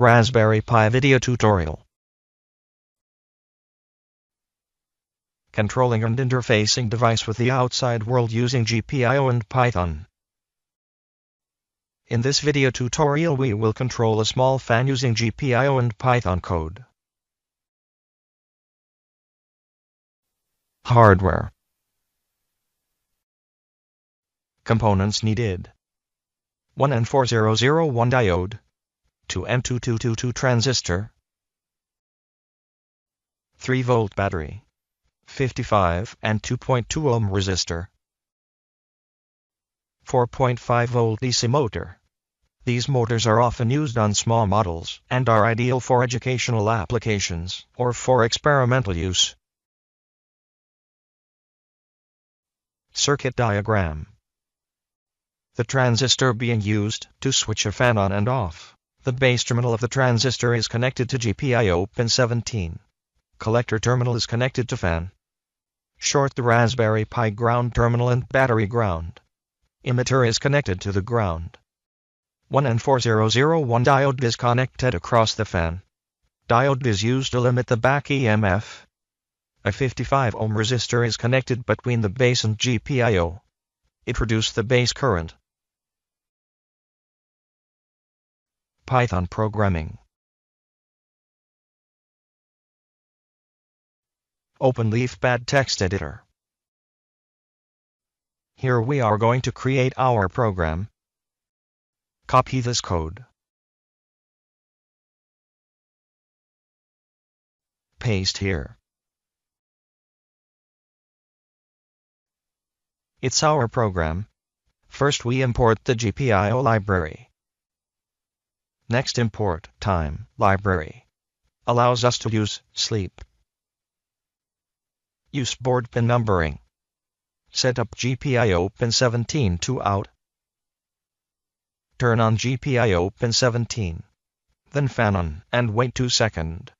Raspberry Pi video tutorial. Controlling and interfacing device with the outside world using GPIO and Python. In this video tutorial we will control a small fan using GPIO and Python code. Hardware Components needed 1 N4001 diode 2 N2222 transistor. 3 volt battery. 55 and 2.2 ohm resistor. 4.5 volt DC motor. These motors are often used on small models and are ideal for educational applications or for experimental use. Circuit diagram. The transistor being used to switch a fan on and off. The base terminal of the transistor is connected to GPIO pin 17. Collector terminal is connected to fan. Short the Raspberry Pi ground terminal and battery ground. Emitter is connected to the ground. 1N4001 diode is connected across the fan. Diode is used to limit the back EMF. A 55 ohm resistor is connected between the base and GPIO. It produces the base current. Python programming. Open LeafPad text editor. Here we are going to create our program. Copy this code. Paste here. It's our program. First we import the GPIO library. Next import time library. Allows us to use sleep. Use board pin numbering. Set up GPIO pin 17 to out. Turn on GPIO pin 17. Then fan on and wait 2 second.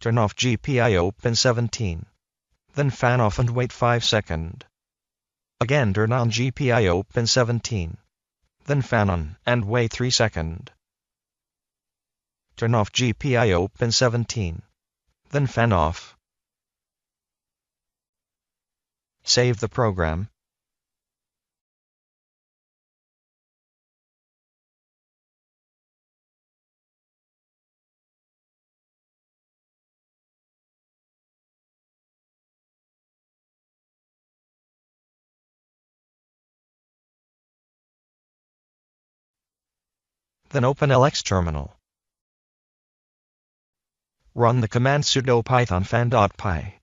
Turn off GPIO pin 17. Then fan off and wait 5 second. Again turn on GPIO pin 17 then fan on, and wait 3 second. Turn off GPIO pin 17. Then fan off. Save the program. Then open LX terminal. Run the command sudo python fan.py.